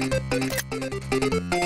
Müzik